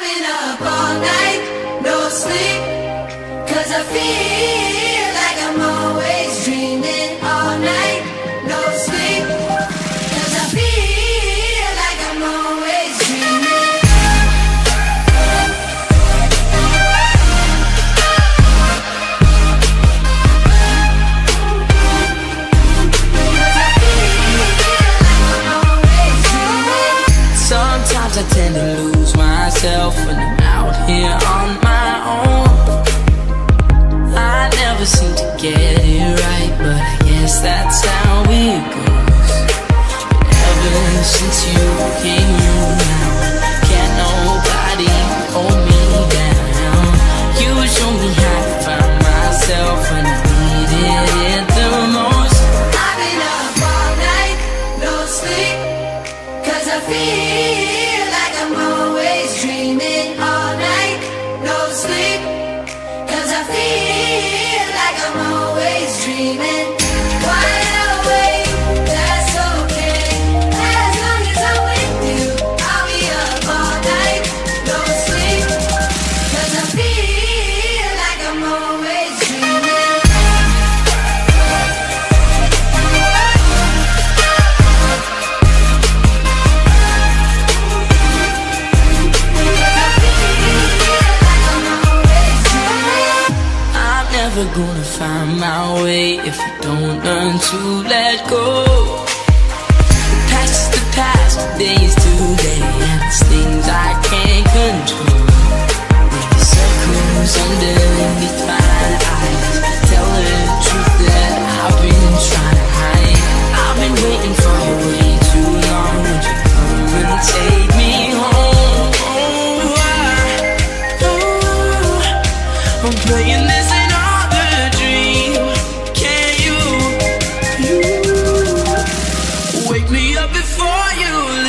I've been up all night, no sleep, cause I feel here on my own. I never seem to get it right, but I guess that's how it goes. Ever since you came around, can't nobody hold me down. You me how to find myself when I needed it the most. I've been up all night, no sleep, cause I feel never gonna find my way if I don't learn to let go. for you.